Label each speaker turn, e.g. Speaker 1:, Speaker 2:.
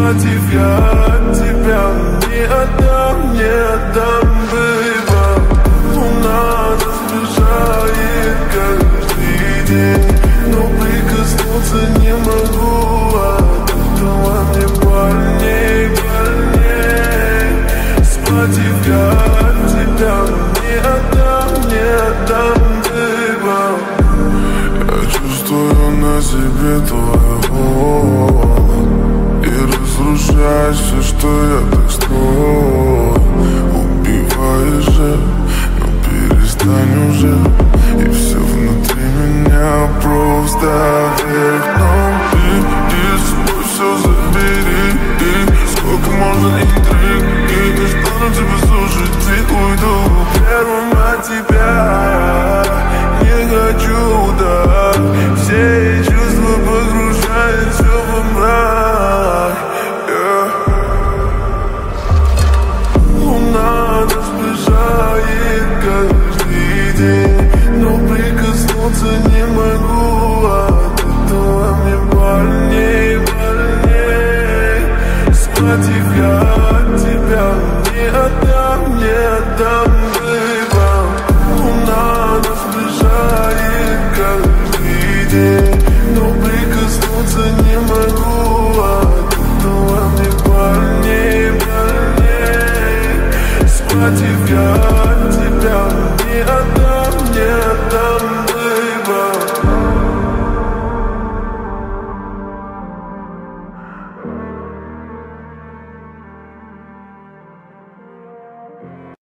Speaker 1: Схватив я тебя Не отдам, не отдам, бэйба Луна нас сближает каждый день Но прикоснуться не могу От этого мне больней, больней Схватив я тебя Не отдам, не отдам, бэйба Я чувствую на себе твоего И разрушаешь все, что я так строю я от тебя Не отдам, не отдам, бэйба Луна нас сближает каждый день Но прикоснуться не могу. От этого больней, больней Схватив я